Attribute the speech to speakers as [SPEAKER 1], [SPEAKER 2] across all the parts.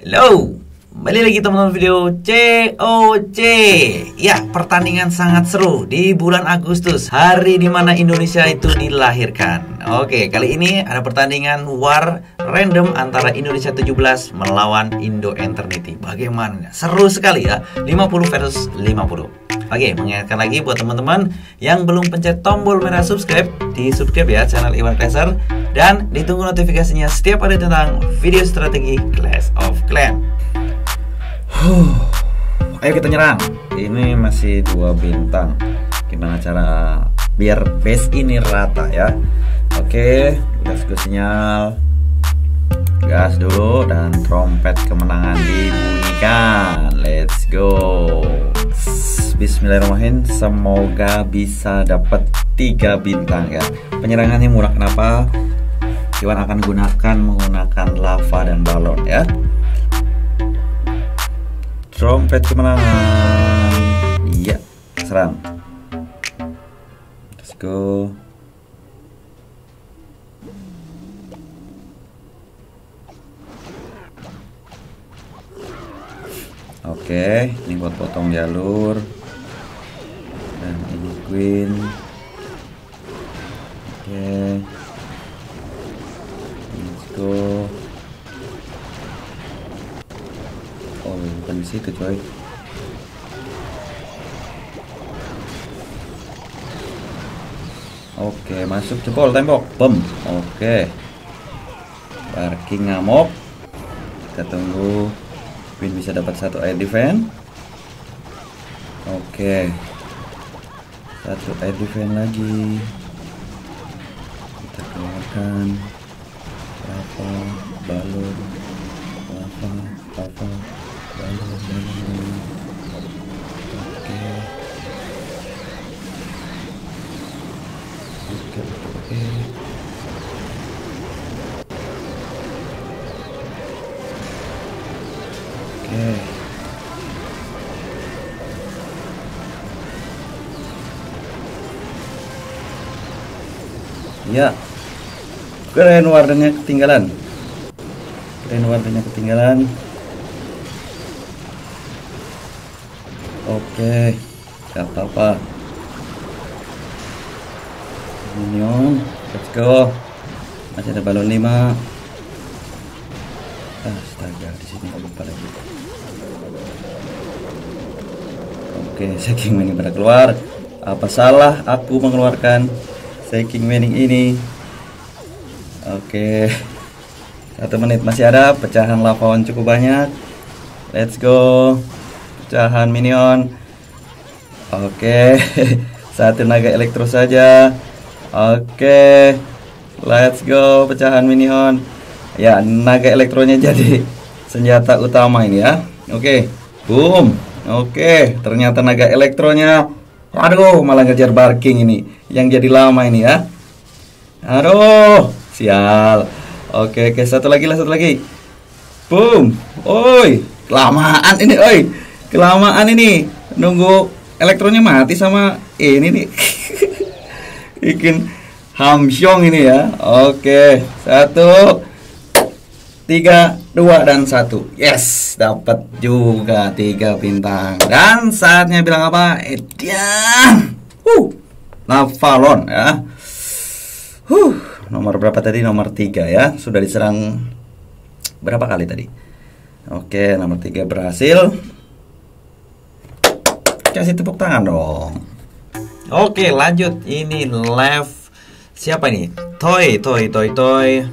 [SPEAKER 1] Halo, kembali lagi teman-teman video COC Ya, pertandingan sangat seru di bulan Agustus Hari di mana Indonesia itu dilahirkan. Oke, kali ini ada pertandingan war random antara Indonesia 17 melawan Indo Eternity. Bagaimana? Seru sekali ya, 50 versus 50 Oke, mengingatkan lagi buat teman-teman yang belum pencet tombol merah subscribe, di subscribe ya channel Iwan Classer dan ditunggu notifikasinya setiap hari tentang video strategi Clash of Clan. Huh. Ayo kita nyerang. Ini masih dua bintang. Gimana cara biar base ini rata ya? Oke, let's go sinyal. Gas dulu dan trompet kemenangan dibunyikan. Let's go. Bismillahirrahmanirrahim Semoga bisa dapat tiga bintang ya Penyerangannya murah kenapa? Iwan akan gunakan menggunakan lava dan balon ya. Trompet kemenangan. Iya Serang. Let's go. Oke, ini buat potong jalur. Dan ini queen. Oke. okay. Di situ coy. Oke masuk jempol tembok. Bom. Oke. Parking ngamuk. Kita tunggu. Queen bisa dapat satu air defense. Oke. Satu air defense lagi. Kita keluarkan. Lava balon lava lava Ya. Keren warnanya ketinggalan. Keren warnanya ketinggalan. Oke. Gak apa-apa. Minion. Let's go. Masih ada balon 5. Astaga, di sini lupa lagi. Oke, saking ini pada keluar. Apa salah aku mengeluarkan Saking winning ini Oke Satu menit masih ada Pecahan lawan cukup banyak Let's go Pecahan minion Oke Satu naga elektro saja Oke Let's go Pecahan minion Ya naga elektronya jadi Senjata utama ini ya Oke Boom Oke Ternyata naga elektronya Aduh malah ngejar barking ini yang jadi lama ini ya. Aduh, sial. Oke, oke, satu lagi lah, satu lagi. Boom. Oi, kelamaan ini, oi. Kelamaan ini. Nunggu elektronnya mati sama ini nih. Bikin hamsyong ini ya. Oke, satu, tiga, dua dan satu. Yes, dapat juga tiga bintang. Dan saatnya bilang apa? Edian. Uh. Navalon ya. Huh, nomor berapa tadi? Nomor tiga ya. Sudah diserang berapa kali tadi? Oke, nomor tiga berhasil. Kasih tepuk tangan dong. Oke, lanjut. Ini left siapa ini? Toy, Toy, Toy, Toy.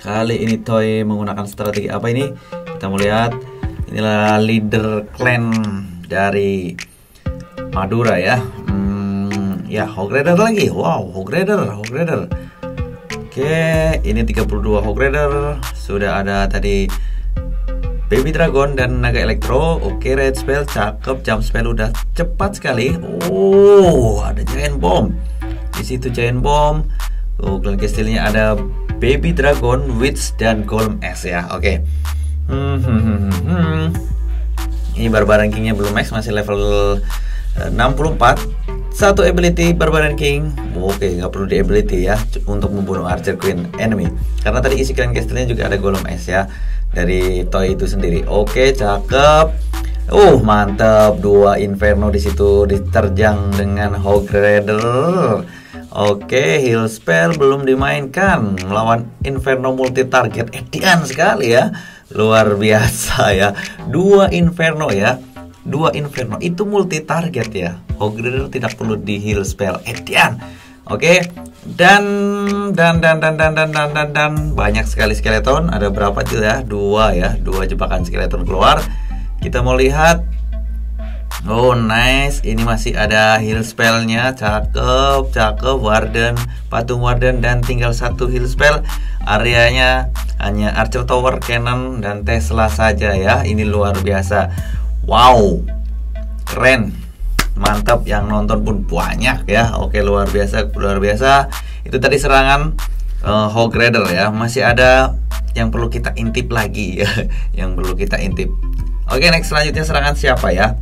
[SPEAKER 1] Kali ini Toy menggunakan strategi apa ini? Kita mau lihat. Inilah leader clan dari Madura ya ya Hogrider lagi wow Hogrider Hogrider oke ini 32 Hogrider sudah ada tadi Baby Dragon dan Naga Elektro Oke Red Spell cakep Jump Spell udah cepat sekali. Oh ada Giant Bomb. Di situ Giant Bomb. Oh Clan Castle-nya ada Baby Dragon Witch dan Golem S ya. Oke. Hmm, hmm, hmm, hmm, hmm. Ini Barbaran King-nya belum max Masih level 64 satu ability Barbarian King Oke nggak perlu di ability ya Untuk membunuh Archer Queen enemy. Karena tadi isi Clan Castle juga ada Golem S ya
[SPEAKER 2] dari toy itu sendiri. Oke, cakep. Uh, mantap. Dua Inferno di situ diterjang dengan Hog Rider. Oke, heal spell belum dimainkan melawan Inferno multi target. Edian sekali ya. Luar biasa ya. Dua Inferno ya. Dua Inferno itu multi target ya. Hog Rider tidak perlu di heal spell. Edian. Oke, dan dan dan dan dan dan dan dan, dan banyak sekali skeleton. Ada berapa tuh ya? Dua ya, dua jebakan skeleton keluar. Kita mau lihat. Oh nice, ini masih ada heal spellnya, cakep, cakep, warden, patung warden dan tinggal satu heal spell. Areanya hanya archer tower, cannon dan Tesla saja ya. Ini luar biasa. Wow, keren mantap yang nonton pun banyak ya. Oke luar biasa luar biasa. Itu tadi serangan uh, Hog Rider ya. Masih ada yang perlu kita intip lagi ya yang perlu kita intip. Oke next selanjutnya serangan siapa ya?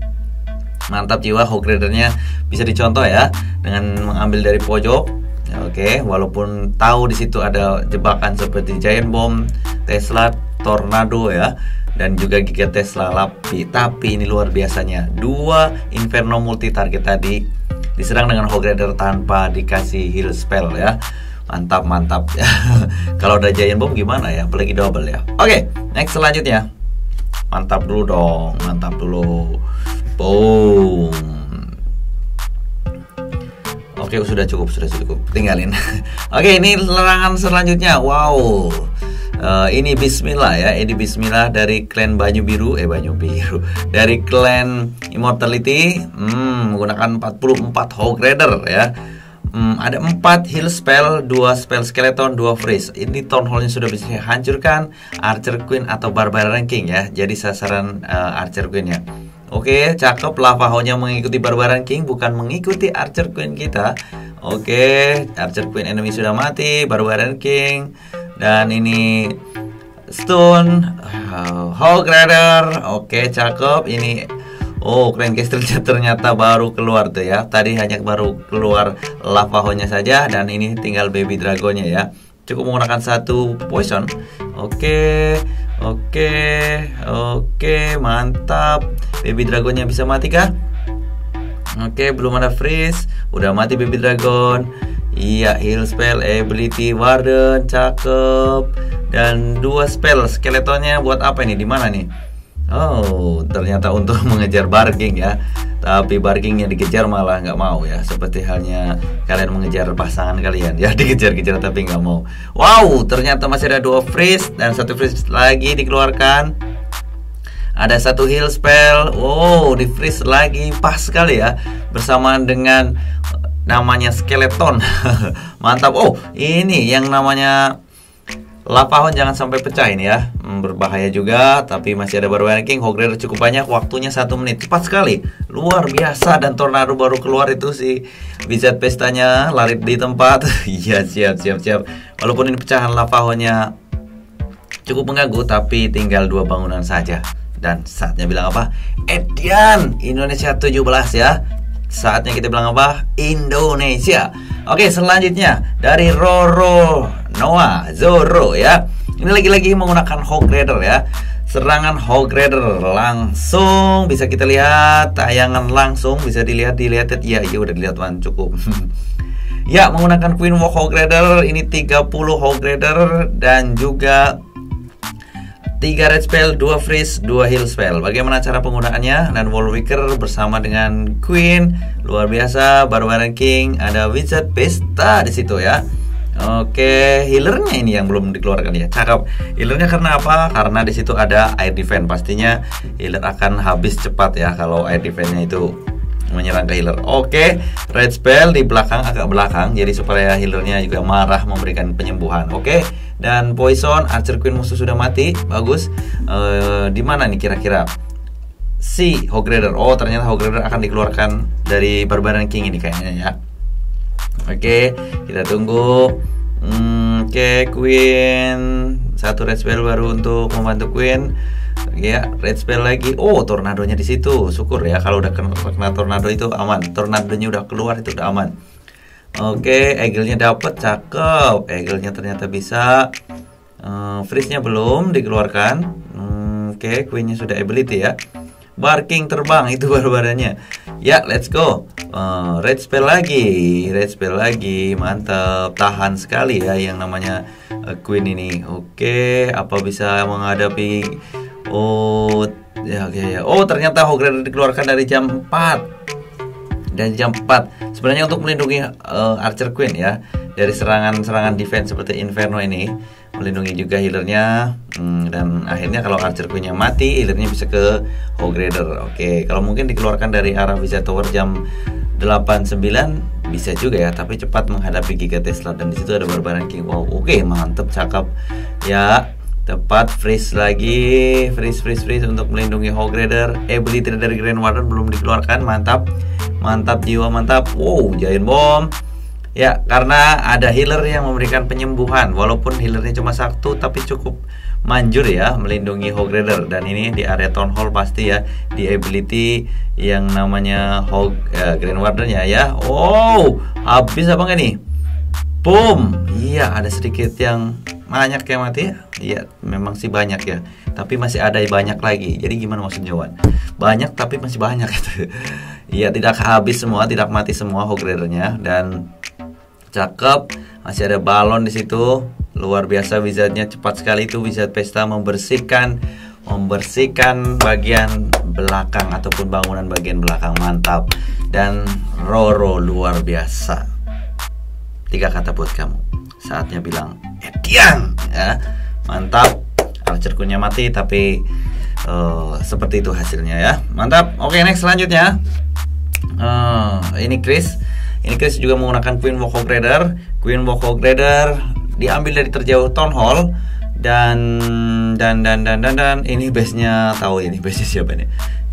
[SPEAKER 2] Mantap jiwa Hog Ridernya bisa dicontoh ya dengan mengambil dari pojok. Oke, walaupun tahu di situ ada jebakan seperti Giant Bomb, Tesla, Tornado ya dan juga Giga Tesla Lapi. Tapi ini luar biasanya. Dua Inferno multi target tadi diserang dengan Hog Rider tanpa dikasih heal spell ya. Mantap, mantap. Kalau ada Giant Bomb gimana ya? Apalagi double ya. Oke, next selanjutnya. Mantap dulu dong, mantap dulu. Boom. Oke, sudah cukup, sudah cukup. Tinggalin. Oke, ini larangan selanjutnya. Wow. Uh, ini Bismillah ya, ini Bismillah dari klan Banyu Biru, eh Banyu Biru, dari klan Immortality, hmm, menggunakan 44 Hog Rider ya. Hmm, ada 4 heal spell, 2 spell skeleton, 2 freeze. Ini town hallnya sudah bisa hancurkan Archer Queen atau Barbarian King ya. Jadi sasaran uh, Archer Queen ya. Oke, cakep lava nya mengikuti Barbarian King bukan mengikuti Archer Queen kita. Oke, Archer Queen enemy sudah mati, Barbarian King dan ini Stone uh, Hog Rider Oke cakep. Ini Oh Grand Castle ternyata baru keluar tuh ya. Tadi hanya baru keluar lava saja Dan ini tinggal baby dragonnya ya. Cukup menggunakan satu poison. Oke Oke Oke Mantap. Baby dragonnya bisa mati kah? Oke belum ada freeze. Udah mati baby dragon Iya, heal spell, ability warden, cakep. Dan dua spell skeletonnya buat apa ini? Di mana nih? Oh, ternyata untuk mengejar barking ya. Tapi barkingnya dikejar malah nggak mau ya. Seperti halnya kalian mengejar pasangan kalian ya dikejar-kejar tapi nggak mau. Wow, ternyata masih ada dua freeze dan satu freeze lagi dikeluarkan. Ada satu heal spell. Wow, di freeze lagi pas sekali ya bersamaan dengan namanya skeleton. Mantap. Oh ini yang namanya lapahon jangan sampai pecah ini ya. Hmm, berbahaya juga tapi masih ada baru ranking. Hogrider cukup banyak waktunya satu menit. Cepat sekali. Luar biasa dan tornado baru keluar itu si wizard pestanya lari di tempat. Iya siap siap siap. Walaupun ini pecahan lapahonnya cukup mengganggu tapi tinggal dua bangunan saja. Dan saatnya bilang apa? Edian Indonesia 17 ya Saatnya kita bilang apa? Indonesia. Oke, selanjutnya dari Roro Noah Zoro ya. Ini lagi-lagi menggunakan Hog Rider ya. Serangan Hog Rider langsung bisa kita lihat tayangan langsung bisa dilihat dilihat ya ya udah dilihat man cukup. ya, menggunakan Queen Walk Hog Rider ini 30 Hog Rider dan juga 3 red spell, 2 freeze, 2 heal spell. Bagaimana cara penggunaannya? Dan Wallwicker bersama dengan Queen, luar biasa. Barbarian King, ada Wizard Pesta di situ ya. Oke, healernya ini yang belum dikeluarkan ya. Cakep. Healernya karena apa? Karena di situ ada air defense. Pastinya healer akan habis cepat ya kalau air defense-nya itu menyerang ke healer. Oke, red spell di belakang agak belakang. Jadi supaya healernya juga marah memberikan penyembuhan. Oke dan Poison Archer Queen musuh sudah mati. Bagus. Uh, di mana nih kira-kira? Si Hog Rider oh ternyata Hog Rider akan dikeluarkan dari Barbarian King ini kayaknya ya. Oke okay, kita tunggu. Hmm, oke okay, Queen. Satu red spell baru untuk membantu Queen ya red spell lagi oh tornadonya di situ syukur ya kalau udah kena, kena tornado itu aman tornadonya udah keluar itu udah aman Oke, okay, eagle-nya dapat, cakep. Eagle-nya ternyata bisa. uh, freeze-nya belum dikeluarkan. Hmm, Oke, okay, queen-nya sudah ability ya. Barking terbang itu baru-barunya. Ya, let's go. Uh, red spell lagi, red spell lagi, mantap. Tahan sekali ya yang namanya uh, queen ini. Oke, okay, apa bisa menghadapi? Oh, ya oke okay, ya. Oh, ternyata Hogre dikeluarkan dari jam 4 dan jam 4 sebenarnya untuk melindungi uh, Archer Queen ya. Dari serangan-serangan defense seperti Inferno ini melindungi juga healernya hmm, dan akhirnya kalau Archer Queennya mati healernya bisa ke Hogreader oke kalau mungkin dikeluarkan dari arah Visa Tower jam 89 bisa juga ya tapi cepat menghadapi Giga Tesla. Dan di situ ada Barbaran King wow oke mantep cakep. Ya tepat freeze lagi. Freeze freeze freeze untuk melindungi Hogreader ability dari Grand Warden belum dikeluarkan. Mantap. Mantap jiwa mantap. Wow Giant Bomb. Ya, karena ada healer yang memberikan penyembuhan. Walaupun healernya cuma satu tapi cukup manjur ya melindungi Hog Dan ini di area Town Hall pasti ya Di ability yang namanya Hog uh, Green Warden ya. Ya Oh, habis apa nggak nih? Boom. Iya, ada sedikit yang banyak yang mati. Iya, memang sih banyak ya. Tapi masih ada banyak lagi. Jadi gimana maksudnya Wan? Banyak tapi masih banyak. Iya, tidak habis semua, tidak mati semua Hog Dan cakep masih ada balon di situ. Luar biasa wizardnya cepat sekali itu wizard pesta membersihkan membersihkan bagian belakang ataupun bangunan bagian belakang. Mantap. Dan Roro luar biasa tiga kata buat kamu saatnya bilang Edian ya mantap Archer kunya mati tapi uh, seperti itu hasilnya ya mantap oke next selanjutnya uh, ini Chris ini Chris juga menggunakan Queen Walk Raider. Queen Walk Raider diambil dari terjauh Town Hall dan dan dan dan dan, dan ini base-nya tahu ini base-nya siapa nih.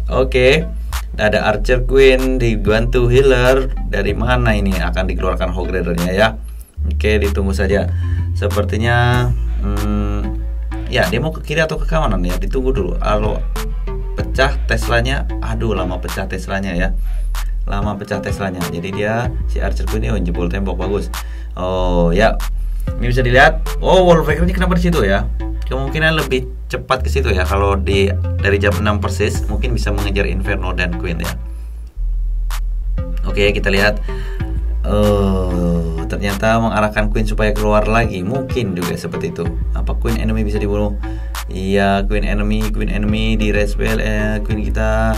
[SPEAKER 2] Oke. Okay. Ada Archer Queen dibantu healer dari mana ini akan dikeluarkan Hog ya. Oke, ditunggu saja. Sepertinya hmm, ya dia mau ke kiri atau ke kanan ya. Ditunggu dulu. Kalau pecah Teslanya, aduh lama pecah Teslanya ya lama pecah Teslanya jadi dia si Archer Queen ini oh, jebol tembok bagus oh ya ini bisa dilihat oh wall breakernya kenapa di situ ya kemungkinan lebih cepat ke situ ya kalau di dari jam 6 persis mungkin bisa mengejar Inferno dan Queen ya oke kita lihat Oh, ternyata mengarahkan Queen supaya keluar lagi. Mungkin juga seperti itu. Apa Queen enemy bisa dibunuh? Iya, Queen enemy, Queen enemy di respel eh, Queen kita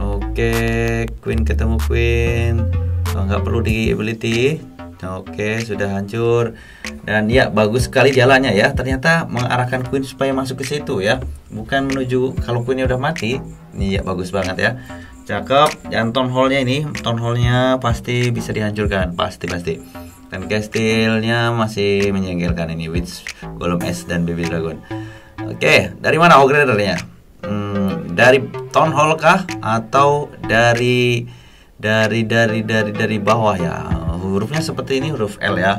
[SPEAKER 2] Oke, Queen ketemu Queen. Nggak perlu di ability. Oke, sudah hancur. Dan ya bagus sekali jalannya ya. Ternyata mengarahkan Queen supaya masuk ke situ ya. Bukan menuju kalau Queennya udah mati. Iya bagus banget ya. Cakep. Dan town hallnya ini, town hallnya pasti bisa dihancurkan, pasti pasti. Dan castle-nya masih menjengkelkan ini Witch, Golem S dan Baby Dragon. Oke, dari mana upgradernya? hmm, dari town hall kah atau dari dari dari dari dari bawah ya hurufnya seperti ini huruf L ya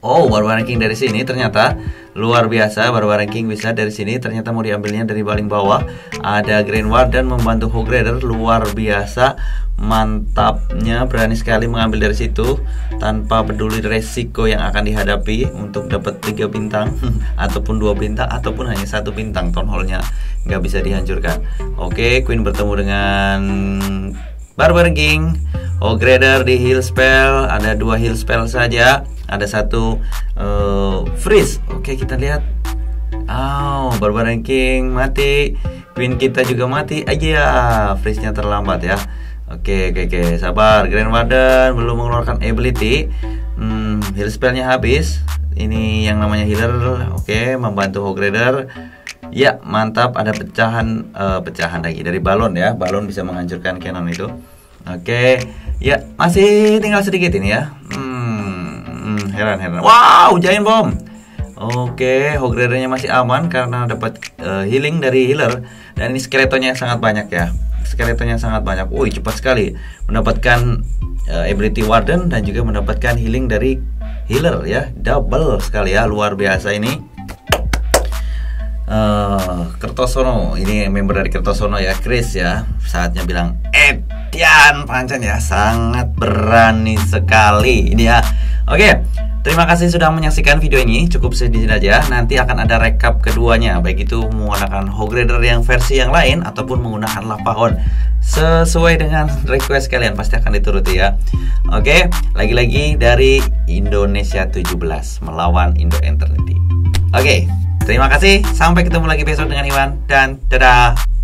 [SPEAKER 2] Oh, Barbarian King dari sini ternyata luar biasa. Barbarian King bisa dari sini ternyata mau diambilnya dari paling bawah. Ada Green Warden membantu Hogrider luar biasa. Mantapnya berani sekali mengambil dari situ tanpa peduli resiko yang akan dihadapi untuk dapat tiga bintang ataupun dua bintang ataupun hanya satu bintang town hallnya nggak bisa dihancurkan. Oke, Queen bertemu dengan Barbarian King. Hogrider di heal spell. Ada dua heal spell saja. Ada satu uh, freeze. Oke kita lihat. Oh Barbarian King mati. Queen kita juga mati. Aja ya freeze nya terlambat ya. Oke oke oke. Sabar Grand Warden belum mengeluarkan ability. Hmm, heal spellnya habis. Ini yang namanya healer. Oke membantu Hogrider ya mantap. Ada pecahan uh, pecahan lagi dari balon ya. Balon bisa menghancurkan cannon itu oke ya masih tinggal sedikit ini ya hmm, Hmm, heran heran. Wow, giant bomb. Oke, okay, masih aman karena dapat uh, healing dari healer dan ini skeletonnya sangat banyak ya. Skeletonnya sangat banyak. Wih, cepat sekali mendapatkan uh, ability warden dan juga mendapatkan healing dari healer ya. Double sekali ya, luar biasa ini. Uh, Kertosono, ini member dari Kertosono ya, Chris ya. Saatnya bilang, Edian Pancan ya, sangat berani sekali ini ya Oke, Terima kasih sudah menyaksikan video ini. Cukup sedih saja. Nanti akan ada rekap keduanya, baik itu menggunakan Hogrider yang versi yang lain ataupun menggunakan Lapahon. Sesuai dengan request kalian pasti akan dituruti ya. Oke, lagi-lagi dari Indonesia 17 melawan Indo Eternity. Oke, terima kasih. Sampai ketemu lagi besok dengan Iwan dan dadah.